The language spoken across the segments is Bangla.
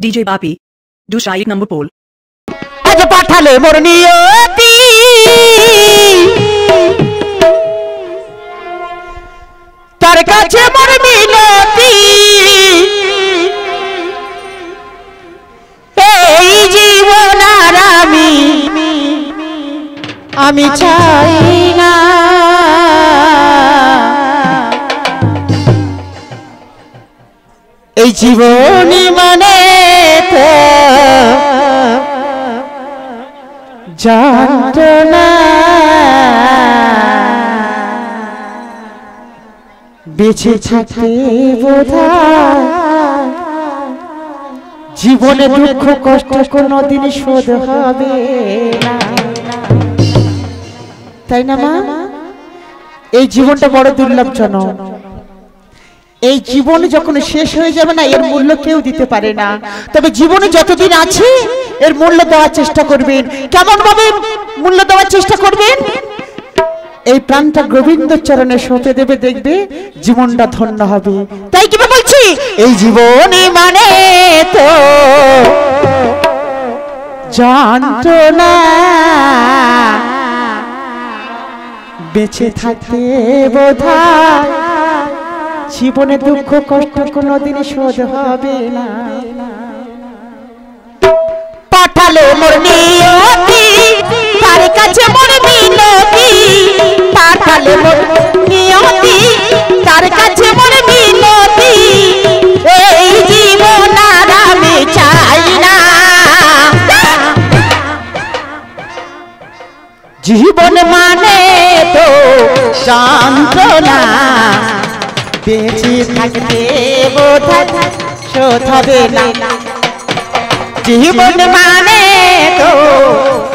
DJ Bapi. Du Shaik number pole. আজ পাঠালে মোর নিয়তি তার কাছে মোর মিনতি এই জীবন আর আমি আমি চাই জীবনী মানে যন্ত্রণা জীবনে দুঃখ কষ্ট কোনোদিন শোধ হবে তাই না মা? এই জীবনটা বড় দুর্লভজনক। এই জীবন যখন শেষ হয়ে যাবে না, এর মূল্য কেউ দিতে পারে না। তবে জীবনে যতদিন আছে, এর মূল্য দেওয়ার চেষ্টা করবেন। কেমন ভাবে মূল্য দেওয়ার চেষ্টা করবেন? এই প্রাণটা গোবিন্দ চরণে সঁপে দেবে, দেখবে জীবনটা ধন্য হবে। তাই কি বলছি? এই জীবনে মানে তো যন্ত্রণা। বেঁচে থাকতে বোধহয় জীবনে দুঃখ, কষ্ট কোনোদিন শোধ হবে না। পাঠালো মোর নিয়তি, তার কাছে মোর মিনতি পাঠালো মোর নিয়তি, তার কাছে মোর মিনতি এই জীবন আর আমি চাই না। জীবন মানে তো যন্ত্রণা বেঁচে থাকতে শোধ হবে না। জীবন মানে তো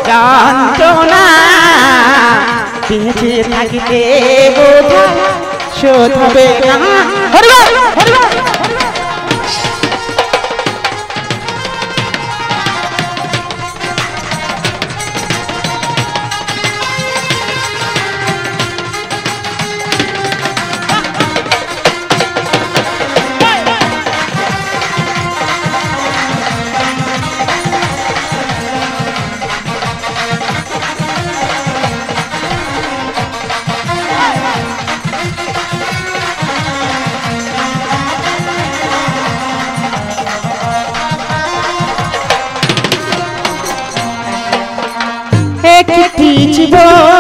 যন্ত্রণা। বেঁচে থাকতে শোধ হবে না। জীবনী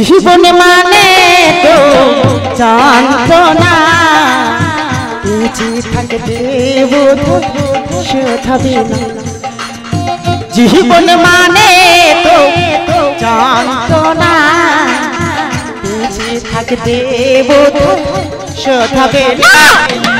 জীবন মানে তো না বেঁচে বোধ না। জীবন মানে তো জানত বেঁচে থাকতে বোধ না।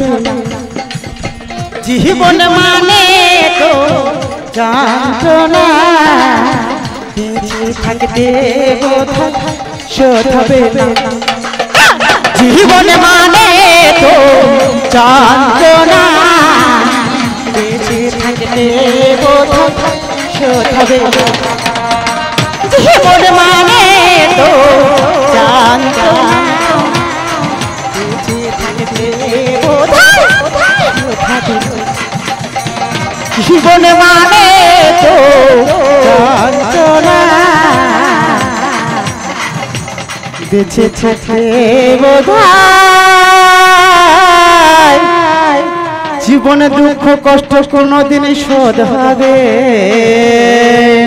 শোধ জীবন মানে তো না বেঁচে থাকতে বোধ শোধ হবে না। জীবন মানে তো না বেঁচে থাকতে বোধ শোধ হবে না। জীবন মানে তো বেঁচে থাকতে বোধহয় জীবনে দুঃখ কষ্ট কোনোদিন শোধ হবে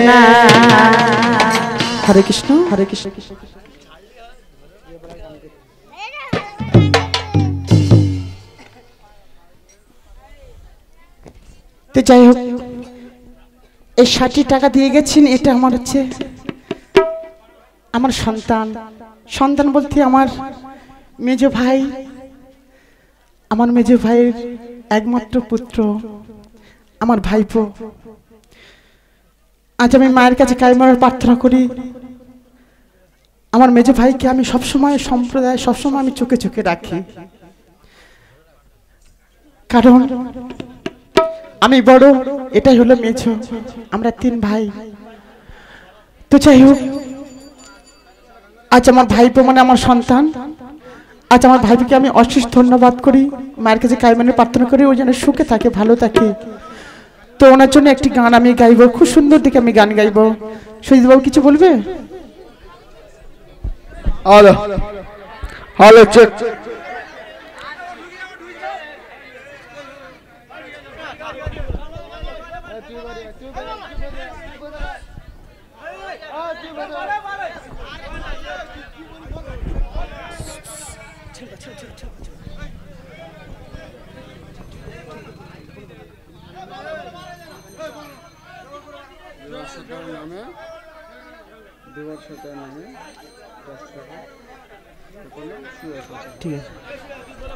না। হরে কৃষ্ণ হরে কৃষ্ণ। তো যাই হোক, এই ষাটটি টাকা দিয়ে গেছেন, এটা আমার হচ্ছে আমার সন্তান। সন্তান বলতে আমার মেজ ভাই। আমার মেজ ভাইয়ের একমাত্র পুত্র, আমার ভাইপো। আজ আমি মায়ের কাছে কাইমার প্রার্থনা করি। আমার মেজ ভাইকে আমি সবসময় সম্প্রদায়, সবসময় আমি চোখে চোখে রাখি। কারণ আমি বড়, এটাই হলো মেজ আমরা তিন ভাই। তো যাই হোক আজ আমার ভাইপো মানে আমার সন্তান আজ আমার ভাইকে আমি অশেষ ধন্যবাদ করি মায়ের কাছে কাইমানে প্রার্থনা করি ও যেন সুখে থাকে ভালো থাকে তো ওনার জন্য একটি গান আমি গাইব খুব সুন্দর দিকে আমি গান গাইব সজিতবাবু কিছু বলবে হ্যালো হ্যালো চেক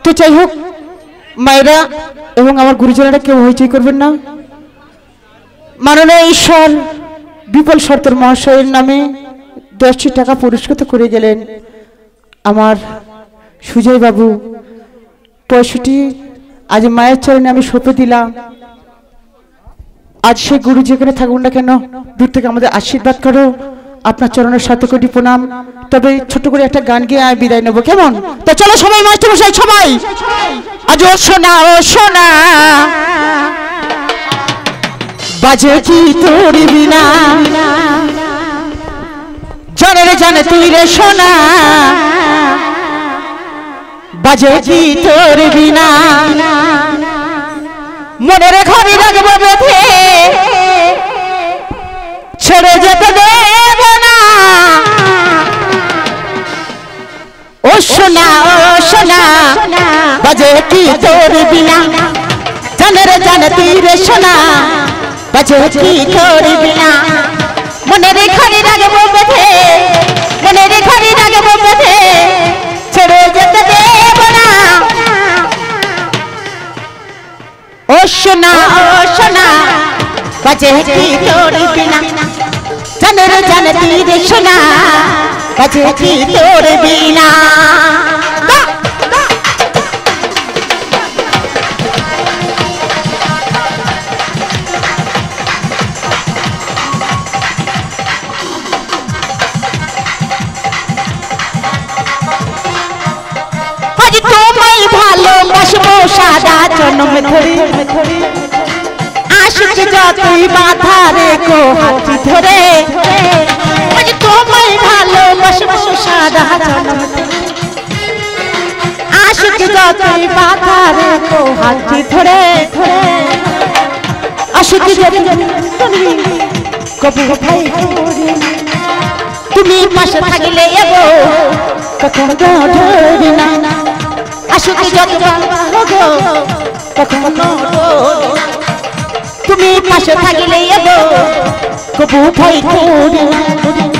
তো যাই হোক, মায়েরা এবং আমার গুরুজনেরা কেউ হইচই করবেন না। মাননীয় ঈশ্বর বিপুল সরকার মহাশয়ের নামে দশটি টাকা পুরস্কৃত করে গেলেন আমার সুজয় বাবু পয়সাটি আজ মায়ের চরণে আমি সঁপে দিলাম। আজ সে গুরু যেখানে থাকুন না কেন, দূর থেকে আমাদের আশীর্বাদ করো। আপনার চরণের সাথে কোটি প্রণাম। তবে ছোট করে একটা গান গিয়ে আমি বিদায় নেব। কেমন? তো চলো সবাই, মাস্টার মশাই, সবাই। আজ ও শোনা ও শোনা বাজে কি তোর বিনা? জানে রে, জানে তুই রে শোনা বাজে কি তোর বিনা? মনের ঘরে রাখব বেঁধে। ছেড়ে যেতে দেব ও সোনা ও সোনা বাজে কি তোর বিনা জানে রে জানে তুই রে সোনা বাজে কি তোর বিনা মনের ঘরে রাখব বেঁধে মনের ঘরে রাখব বেঁধে ছেড়ে যেতে দেব না ও সোনা ও সোনা বাজে কি তোর বিনা জানে রে জানে তুই রে সোনা বাজে কি তোর বিনা? তোমায় ভালোবাসবো সাদা জন্ম ধরে। আশিক যতই বাধা রেখো হাতি ধরে। তোমায় ভালোবাসবো সাদা জন্ম আশিক যতই বাধা রেখো হাতি ধরে আশিক যদি তুমি কবু ভাই তুমি পাশে থাকলে এগো কখনো ধরবি না। আসুক যত গো কখনো তুমি পাশে থাকলে এগো কবু ভয় করি। না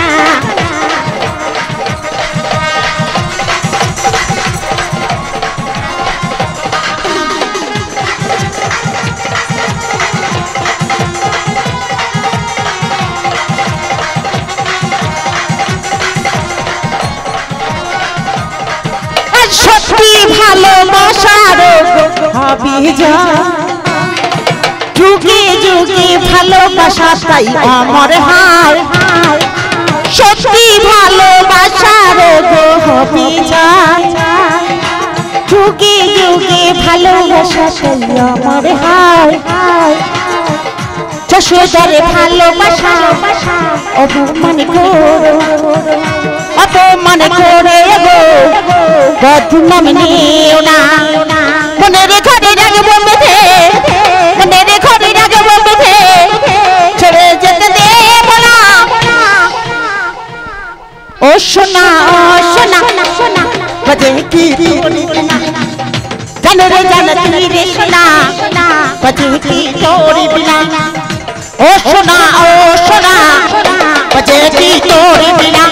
ভালোবাসা তাই আমার সত্যি ভালোবাসার গো হবে যা। ভালোবাসা ভালোবাসা অপমান করো। অপমান করে গো। বদনাম নিও না। ও সোনা ও সোনা সোনা বাজে কি বলিস না জানো রে জানো তুই রে সোনা বাজে কি তোরি বিনা ও সোনা ও সোনা বাজে কি তোরি বিনা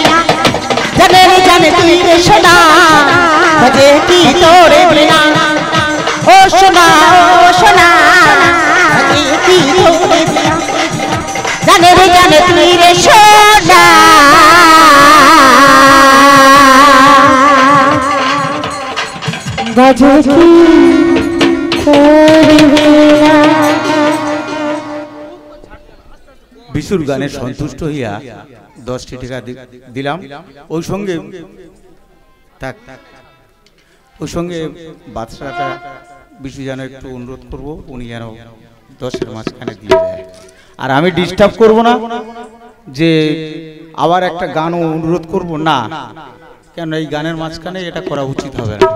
জানে রে জানে তুই রে সোনা বাজে কি তোরে বিনা ও সোনা ও সোনা বাজে কি তোরে বিশুর গানে সন্তুষ্ট হইয়া দশটি টাকা দিলাম। ওই সঙ্গে ওই সঙ্গে বাদশাটা বিশু যেন একটু অনুরোধ করব, উনি যেন দশের মাঝখানে দিয়ে দেয়। আর আমি ডিস্টার্ব করব না যে আবার একটা গানও অনুরোধ করব? না। কেন এই গানের মাঝখানে এটা করা উচিত হবে না।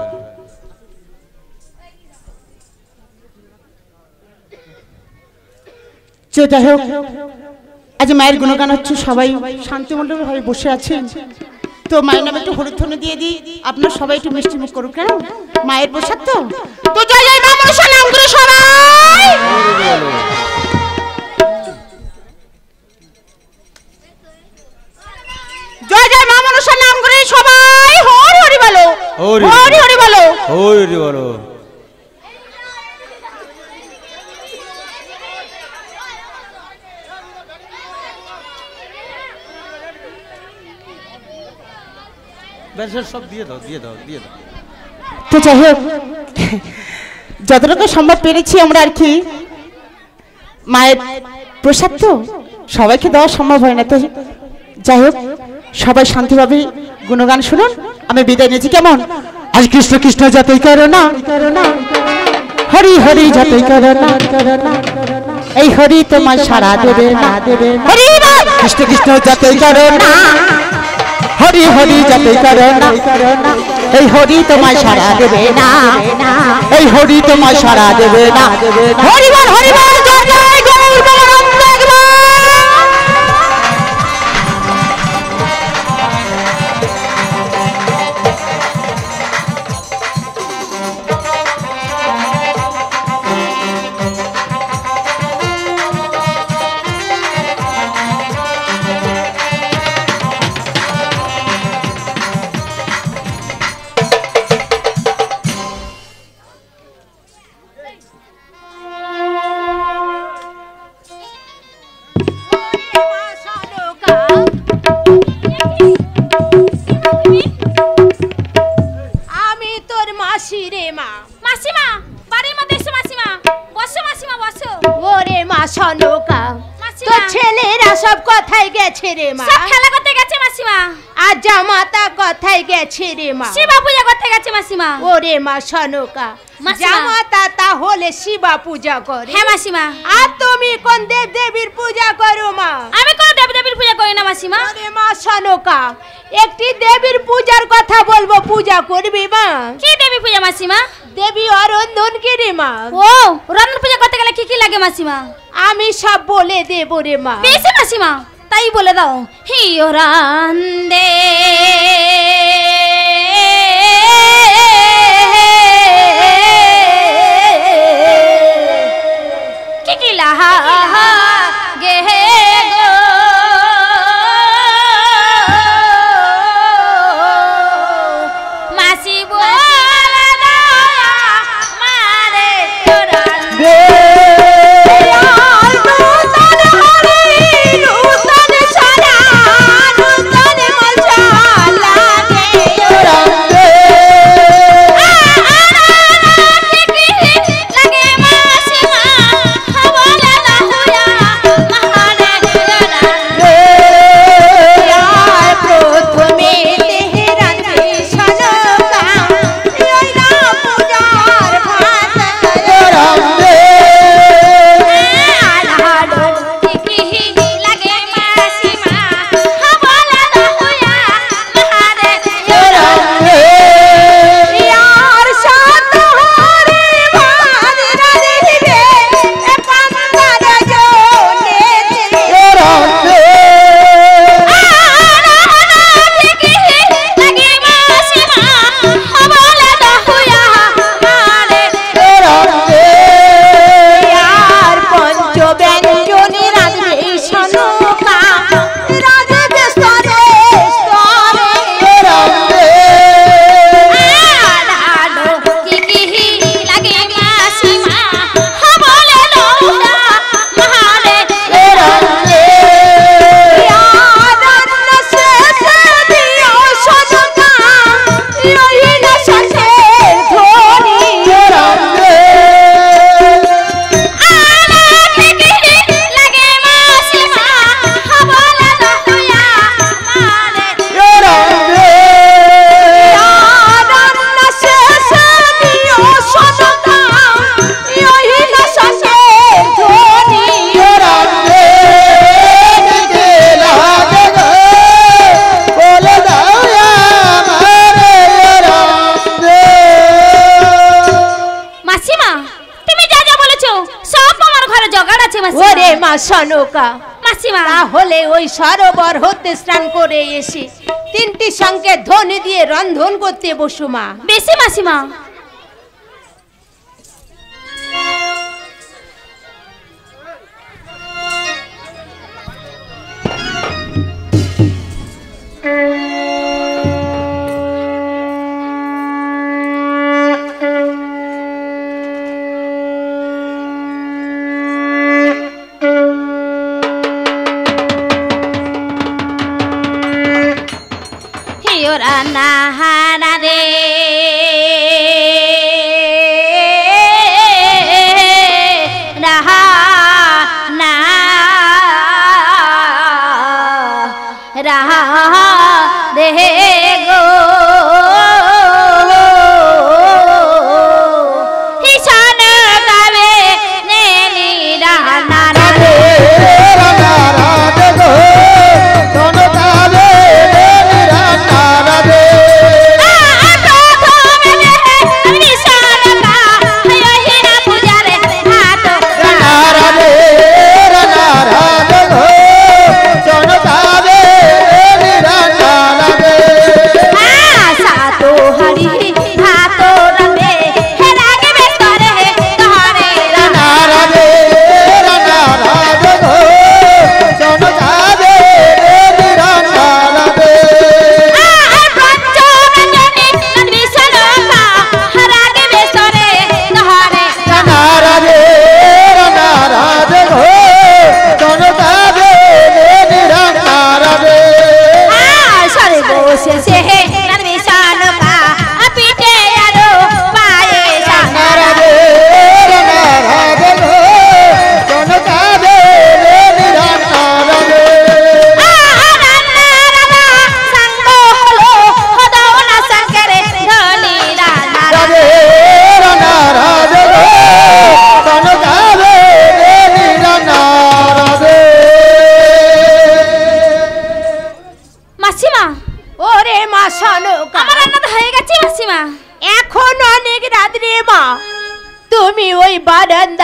যে যাই হোক আজ মায়ের গুণগান হচ্ছে সবাই শান্তিমণ্ডল ভাবে বসে আছেন। তো মায়ের নামে একটু হলুদ হরিধ্বনি দিয়ে দিই আপনার সবাই একটু মিষ্টি মুখ করুক কেন মায়ের প্রসাদ তো? তো জয় জয় মা মনসা নাম করে সবাই! জয় জয় মা মনসা নাম করে সবাই! হরি হরি বলো। হরি হরি। হরি বলো। ওই রে বলো। ব্যাস সব দিয়ে দাও দিয়ে দাও দিয়ে দাও। তো যাই হোক যতটুকু সম্ভব পেরেছি আমরা আর কি। মায়ের প্রসাদ তো সবাইকে দেওয়া সম্ভব হয় না। তো যাই হোক সবাই শান্তিভাবে গুণগান শুনুন। আমি বিদায় নিয়েছি কেমন? আজ কৃষ্ণ কৃষ্ণ যতই করো না। হরি হরি যতই করো না। এই হরি তোমার সারা দেবে না। দেবে হরি! কৃষ্ণ কৃষ্ণ যতই করো না। হরি হরি যাতে করো না। এই হরি তোমায় সারা দেবে না। এই হরি তোমায় সারা দেবে না। হরিবার বল মাসিমা। ওরে মা সনকা জামাতা তাহলে শিবা পূজা করে। হ্যাঁ মাসিমা। আর তুমি কোন দেব দেবীর পূজা করো মা? আমি কোন দেব দেবীর পূজা করি না মাসিমা। ওরে মা সনকা একটি দেবীর পূজার কথা বলব পূজা করবি মা? কি দেবী পূজা মাসিমা? দেবী অরন্ধনগিরি মা। ও রন্ধন পূজা করতে গেলে কি কি লাগে মাসিমা? আমি সব বলে দেব রে মা। বেশি মাসিমা। তাই বলে দাও হি রান্দে रहा সনকা মাসিমা। তাহলে ওই সরোবর হতে স্নান করে এসে তিনটি সঙ্গে ধনে দিয়ে রন্ধন করতে বসুমা। বেশি মাসিমা। llora nada de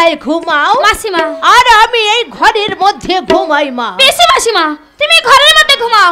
বারান্দায় ঘুমাও। মাসিমা। আর আমি এই ঘরের মধ্যে ঘুমাই মা। বেশি মাসিমা তুমি ঘরের মধ্যে ঘুমাও।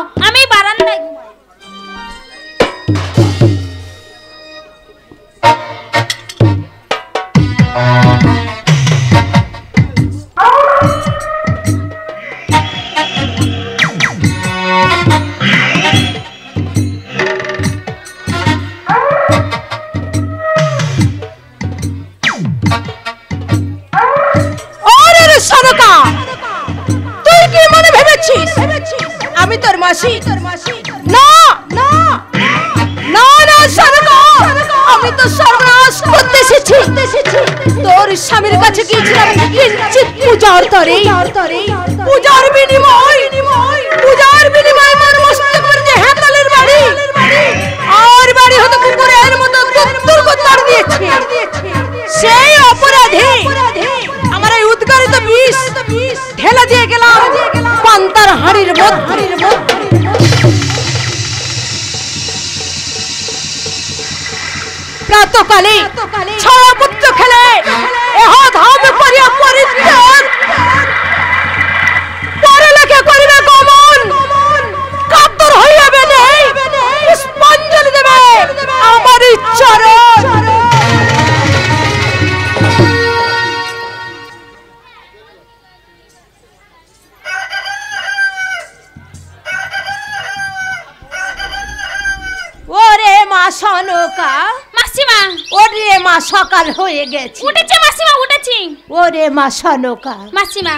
அலை সকাল হয়ে গেছে। উঠেছে মাসিমা উঠেছি। ওরে মা সনকা। মাসিমা।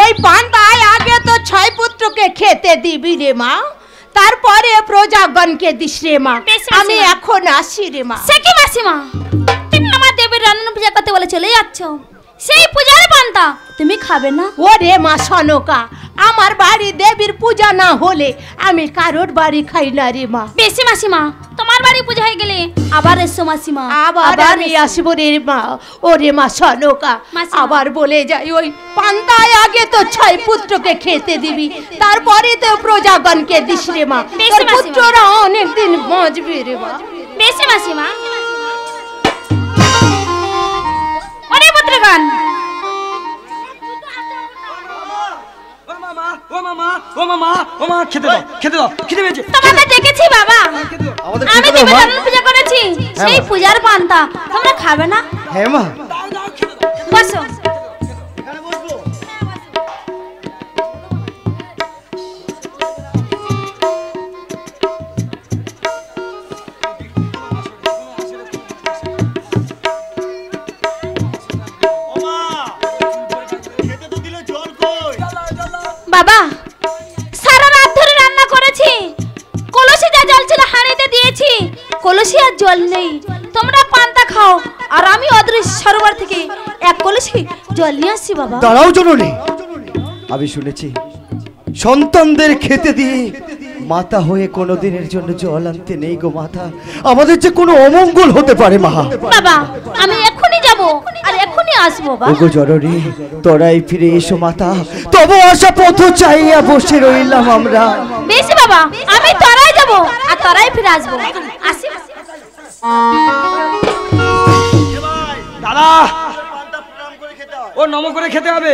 ওই পান্তায় আগে তো ছয় পুত্রকে খেতে দিবি রে মা তারপরে প্রজাগণকে দিস রে মা। আমি এখন আসি রে মা। সে কি মাসিমা? তুমি আমার দেবীর রান্না পূজা করতে বলে চলে যাচ্ছ। সেই পূজার পান্তা তুমি খাবে না? ওরে মা সনকা আমার বাড়ি দেবীর পূজা না হলে আমি কারোর বাড়ি খাই না রে মা। বেশি মাসিমা। তোমার পূজা হয়ে গেলে আবার এসো মাসিমা আবার আমি। আসব রে মা ওরে মা সনকা। আবার বলে যাই ওই পান্তায় আগে তো ছয় পুত্রকে খেতে দিবি তারপরে তো প্রজাগণকে দিস রে মা। তোর। পুত্ররা অনেকদিন বাঁচবে রে মা। বেশি মাসিমা। অনেক পুত্রগণ। ও মামা ও মামা ও মা খেতে দাও খেতে দাও খেতে পেয়েছে তোমাকে দেখেছি বাবা। আমি মা। রান্না পূজা করেছি। সেই পূজার পান্তা। তোমরা খাবে না? হ্যাঁ মা। বসো। নেই। তোমরা পান্তা খাও। আর আমি অদৃশ্য সরোবর থেকে এক কলসি জল নিয়ে আসছি বাবা। দাঁড়াও জননী। আমি শুনেছি সন্তানদের খেতে দিয়ে মাতা হয়ে কোনো দিনের জন্য জল আনতে নেই গো মাতা। আমাদের যে কোনো অমঙ্গল হতে পারে মা। বাবা আমি এক্ষুনি যাব আর আসব বাবা। ওগো জননী তোরাই ফিরে এসো মাতা। তবু আশা পথ চাইয়া বসে রইলাম আমরা। বেশি বাবা আমি তরাই যাব আর তরাই ফিরে আসব। আসি দাদা! ও নম করে খেতে হবে।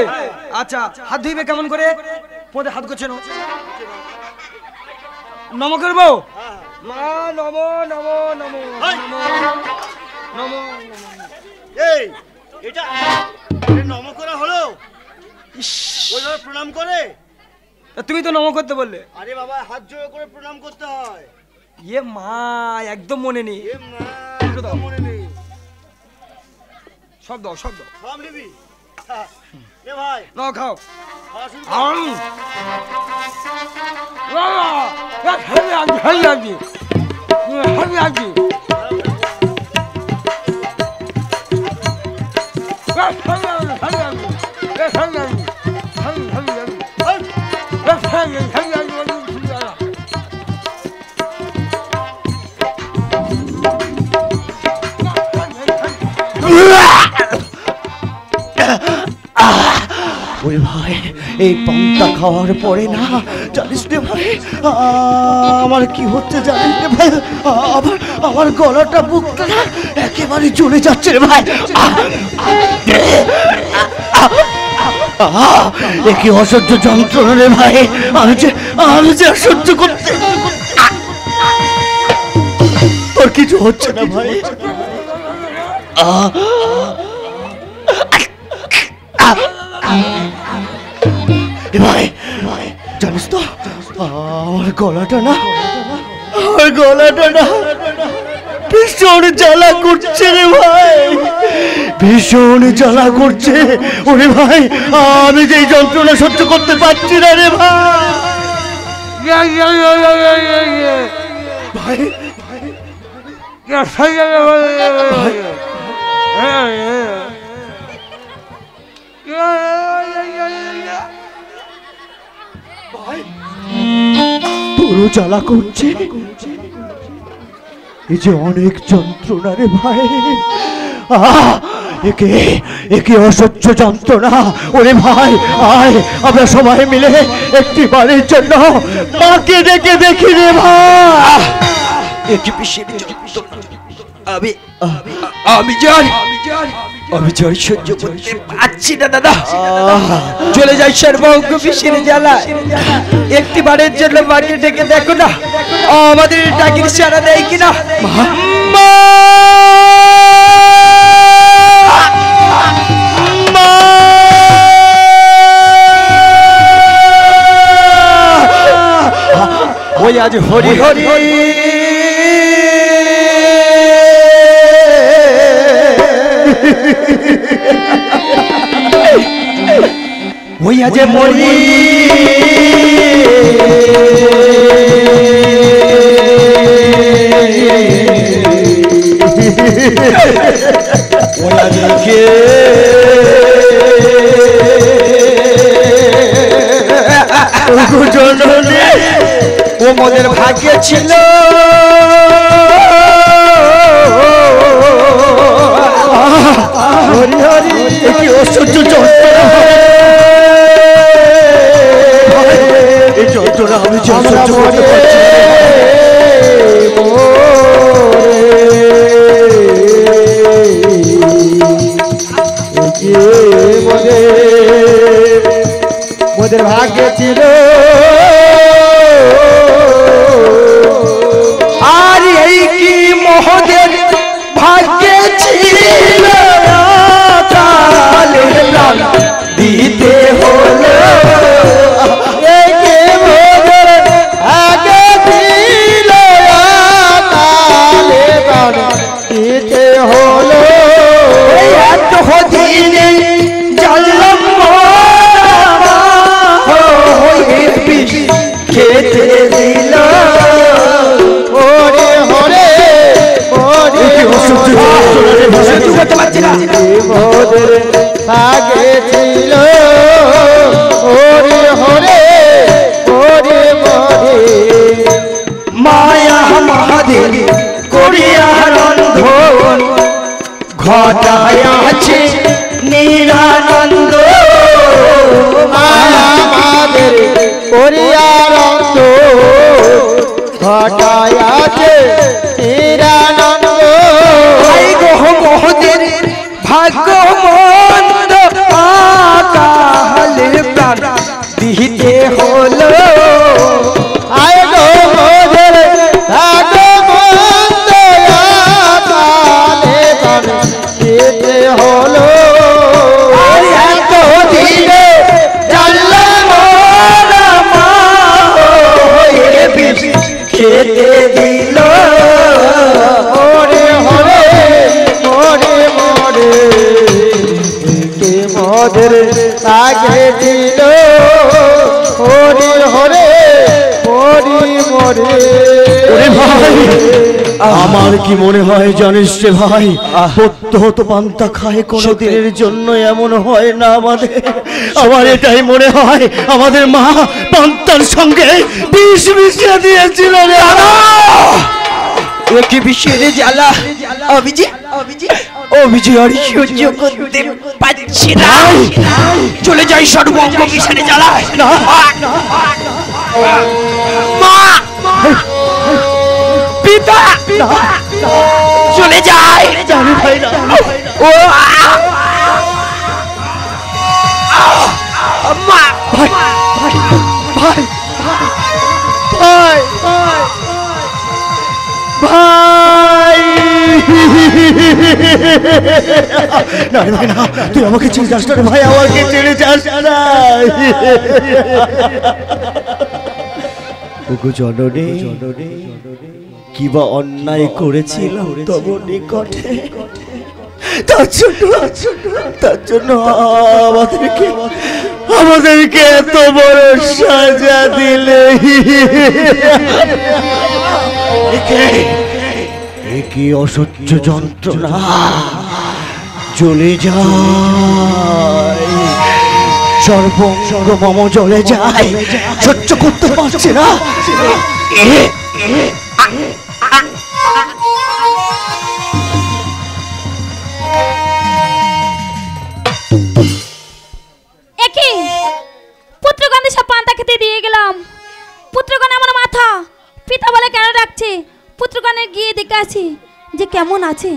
আচ্ছা হাত ধুইবে কেমন করে? পদে হাত করছে নম করব? মা নম নম নম নম নম এই এটা নম করা হলো? ওইভাবে প্রণাম করে? তুমি তো নম করতে বললে। আরে বাবা হাত জোড় করে প্রণাম করতে হয়। ইয়ে মা একদম মনে নেই। এ। মনে নেই। সব দাও সব দাও। খাম নিবি। এ ভাই। নাও খাও। খাওয়া শুরু কর। ওই ভাই, এই পান্তা খাওয়ার পরে না, জানিস রে ভাই, আমার কি হচ্ছে জানিস রে ভাই? আমার আমার গলাটা, বুকটা না একেবারে চলে যাচ্ছে রে ভাই। অসহ্য যন্ত্রণা রে ভাই, আমি যে আমি যে করতে তোর কিছু হচ্ছে না ভাই। ভাই জানিস তো, আমার গলাটা না, আমার গলাটা না ভীষণ জ্বালা করছে রে ভাই। ভীষণ জ্বালা করছে। ওরে ভাই, আমি যে যন্ত্রণা সহ্য করতে পারছি না রে ভাই ভাই। পুরো জ্বালা করছে। এই যে অনেক যন্ত্রণা রে ভাই। একে একে অসহ্য যন্ত্রণা। ওরে ভাই, আয়, আমরা সবাই মিলে একটি বাড়ির জন্য মাকে ডেকে দেখি রে ভাই। একটি যন্ত্রণা। আমি আমি জানি আমি জ্বর সহ্য করতে পারছি না দাদা। চলে যাই সর্বজ্ঞ পিসির জ্বালা একটি বারের জন্য মাকে ডেকে দেখো না। আমাদের ডাকির সারা দেয় কিনা! মা! ওই আজ হরি হরি। ওই আজ মরি কে? জননী ও মোদের ভাগ্যে ছিল। হরি হরি কি অসহ্য যন্ত্রণা এই যন্ত্রণা আমি যে সহ্য করতে পারছি মোদের ভাগ্যে ছিল কে আগে দিল। ওরে হরে ওরে মরে। ওরে ভাই আমার কি মনে হয় জানিস রে ভাই? প্রত্যহত পান্তা খায় কোনো দিনের জন্য এমন হয় না আমাদের। আমার এটাই মনে হয় আমাদের মা পান্তার সঙ্গে বিষ মিশিয়ে দিয়েছিল রে। কি বিষের জ্বালা? অভিজিৎ যে আমি যে আর সহ্য করতে পারছি না। চলে যাই সর্বঙ্গ বিষের জ্বালা মা। পিতা। চলে যায় ও মা। ভাই ভাই ভাই ভাই না রে ভাই না তুই আমাকে ছেড়ে যাস না ভাই আমাকে ছেড়ে যাস না। ওগো জননী কি বা অন্যায় করেছিলাম তব নিকটে। তার জন্য তার জন্য আমাদেরকে আমাদেরকে এত বড় সাজা দিলে। একে অসহ্য যন্ত্রণা? চলে যায়। সর্বঙ্গ মম চলে যায়। সহ্য করতে পারছে না। কেমন আছে?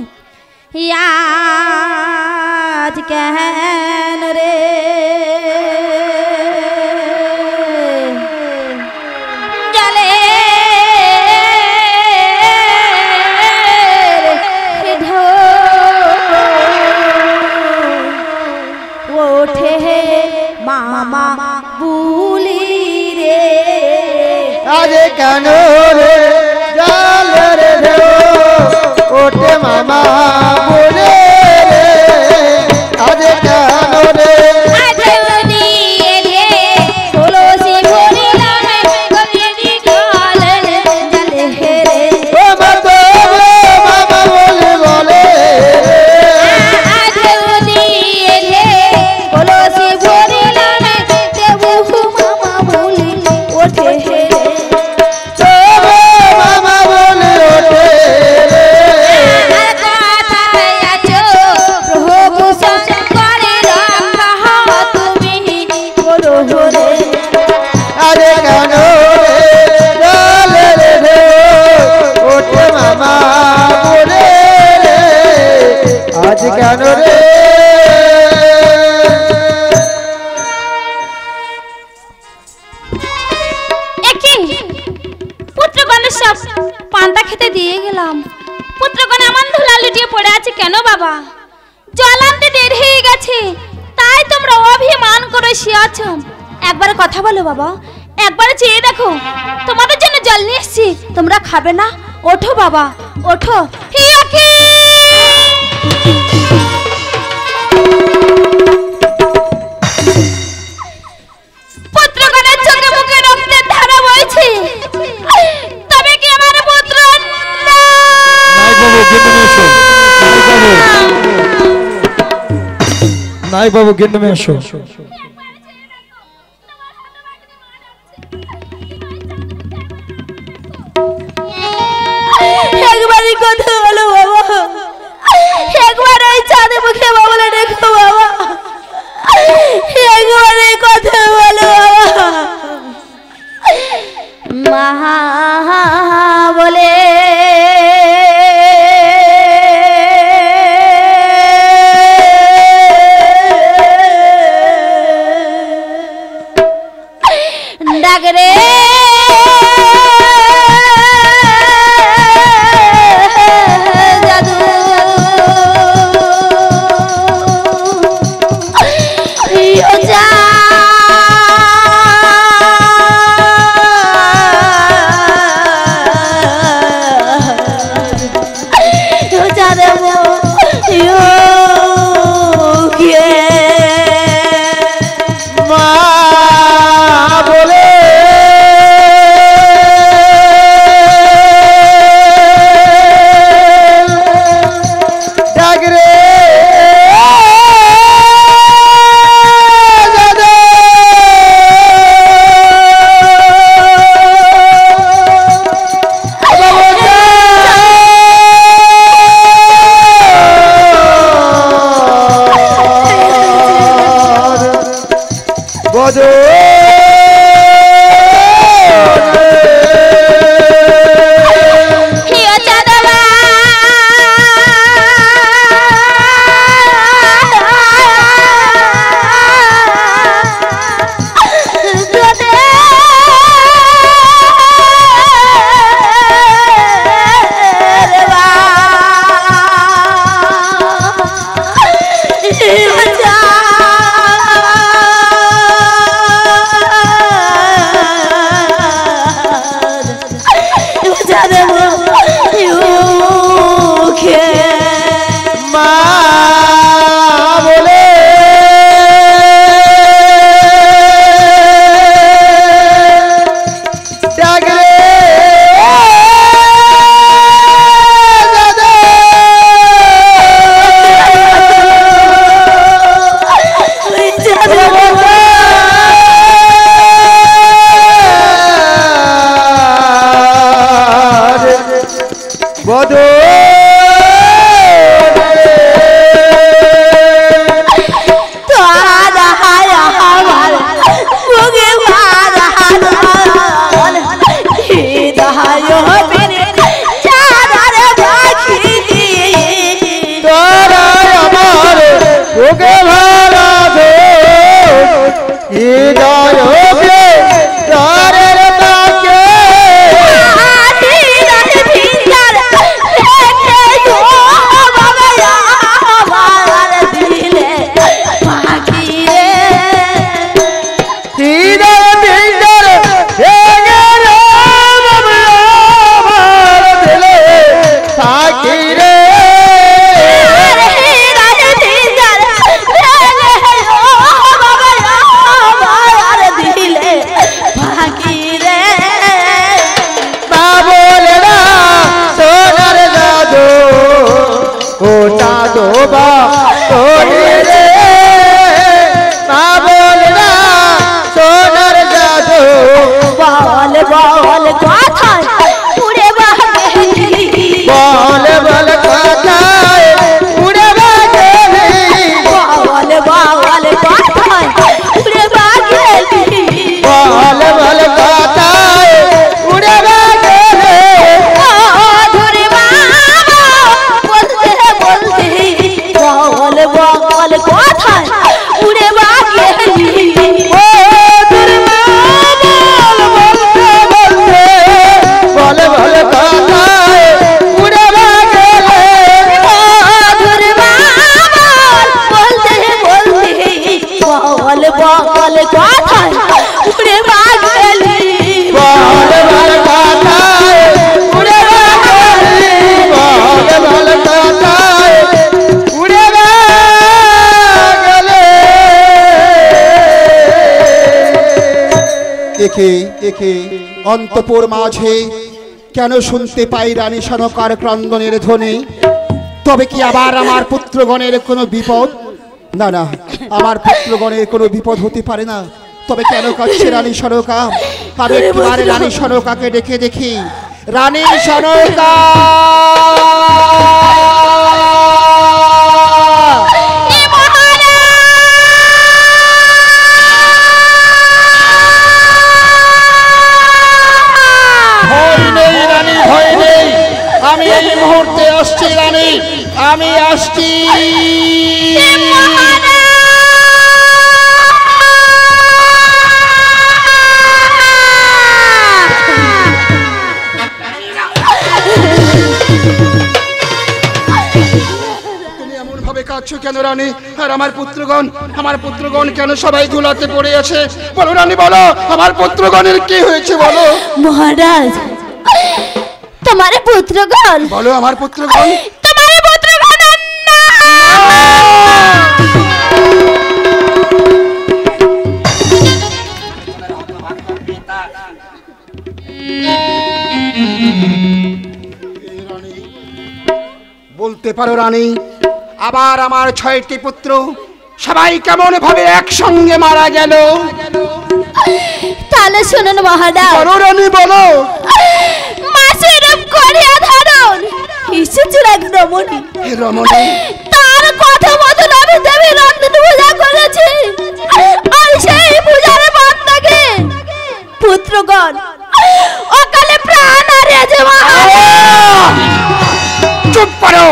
আজ কেন রে? মামা বুলি রে। আজ কেন রে? ওঠে মামা খাবে না? ওঠো বাবা ওঠো। আকি পুত্রগণের চোখে মুখে একে একে, অন্তপুর মাঝে। কেন শুনতে পাই রানী সনকার ক্রন্দনের ধ্বনি? তবে কি আবার আমার পুত্রগণের কোনো বিপদ? না না, আমার পুত্রগণের কোনো বিপদ হতে পারে না। তবে কেন কাচ্ছে রানী সনকা? আমি একবারে রানী সনকাকে ডেকে দেখি। রানী সনকা! আমি আসছি। কাঁদছো কেন রানী? আর আমার পুত্রগণ আমার পুত্রগণ কেন সবাই ধুলাতে পড়ে আছে? বলো রানী বলো আমার পুত্রগণের কি হয়েছে বলো? মহারাজ তোমার পুত্রগণ? বলো আমার পুত্রগণ? বলতে পারো রানী আবার আমার ছয়টি পুত্র সবাই কেমন ভাবে একসঙ্গে মারা গেল? তাহলে শুনুন মহারাজ। বলো রানী বলো। মাসের করিয়া ধারণ এসেছিল এক রমণী। রমণী কথা মতন আমি দেবী নন্দন পূজা করেছি। আর সেই পূজার থেকে পুত্রগণ অকালে প্রাণ হারিয়েছে মহারাজ। চুপ করো!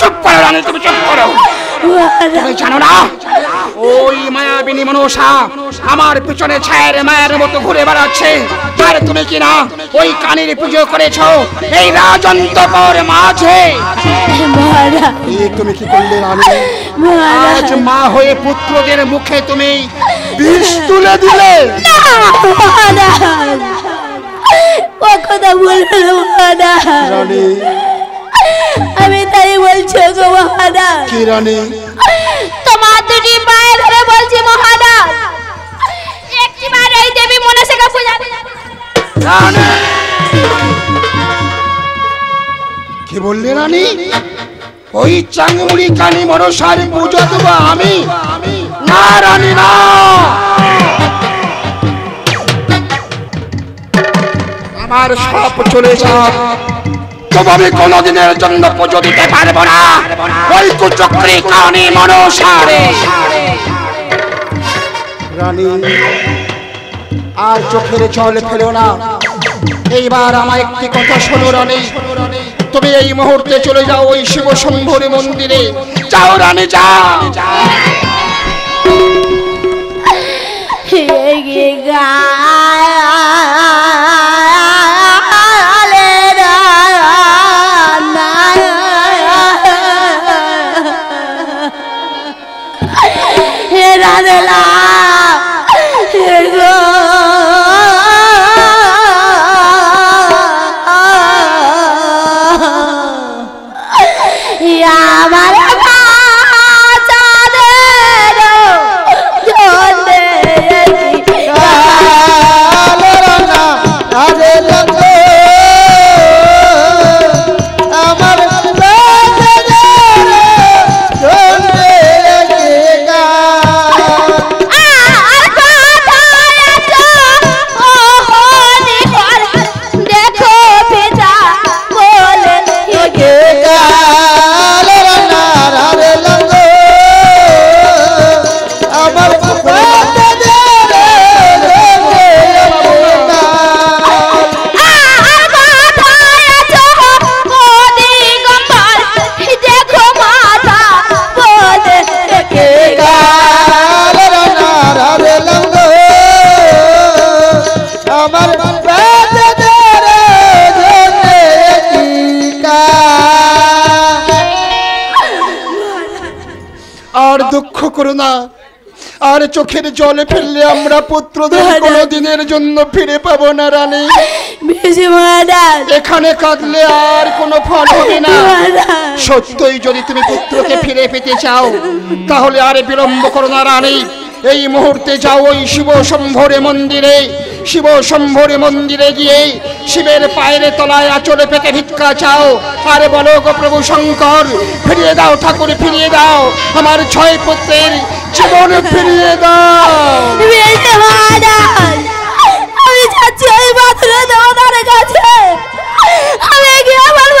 চুপ করো রানী তুমি চুপ করো। তুমি জানো না? ওই মায়াবিনী মনসা আমার পিছনে ছায়ের মায়ের মতো ঘুরে বেড়াচ্ছে। আর তুমি কি না ওই কানের পুজো করেছ? এই রাজন্তপুর মাঝে। মহারাজ। এই তুমি কি করলে রানী? আজ মা হয়ে পুত্রদের মুখে তুমি বিষ তুলে দিলে। কথা বলবে না রানী। মহারাজ। কি রানী তোমার দুটি পায়ে ধরে বলছি মহারাজ। একটি এই দেবী মনসাকে পূজা রানী! কি বললে রানী? ওই চাঙ্গুড়ি কানি মনসার পুজো দেবো আমি। না রানী না! আমার সব চলে যাক। তবে আমি কোনোদিনের জন্য পুজো দিতে পারব না। ওই কুচক্রি কানি মনসারে। রানী আর চোখের জল ফেলো না। এইবার আমার একটি কথা শোনো রানী। তুমি এই মুহূর্তে চলে যাও ওই শিব শম্ভুর মন্দিরে। যাও রানী যাও। হে না। আর চোখের জলে ফেললে আমরা পুত্রদের কোনো দিনের জন্য ফিরে পাবো না রানী। এখানে কাঁদলে আর কোনো ফল হবে না। সত্যই যদি তুমি পুত্রকে ফিরে পেতে চাও তাহলে আর বিলম্ব করো না রানী। এই মুহূর্তে যাও ওই শিব শম্ভরে মন্দিরে। শিব শম্ভরে মন্দিরে গিয়ে শিবের পায়ের তলায় আচলে পেতে ভিক্ষা চাও। আর বলো গো প্রভু শঙ্কর, ফিরিয়ে দাও ঠাকুর, ফিরিয়ে দাও, আমার ছয় পুত্রের জীবন ফিরিয়ে দাও। আমি যাচ্ছি ওই বাথরুমে দেবতার কাছে। আমি গিয়ে বলব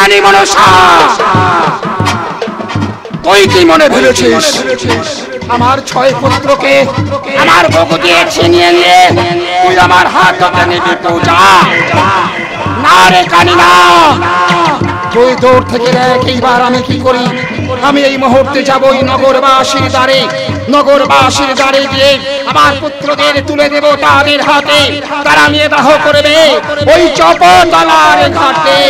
বুড়ি মনসা। তুই কি মনে ভেবেছিস আমার ছয় পুত্রকে আমার বগু দিয়ে ছিনিয়ে নিয়ে তুই আমার হাত নিবি পূজা। না রে কানি না তুই দূর থেকে দেখ, এইবার আমি কি করি? আমি এই মুহূর্তে যাব ওই নগরবাসীর দ্বারে। নগরবাসীর দ্বারে গিয়ে আমার পুত্রদের তুলে দেব তাদের হাতে। তারা নিয়ে দাহ করবে। ওই চপতলার ঘাটে।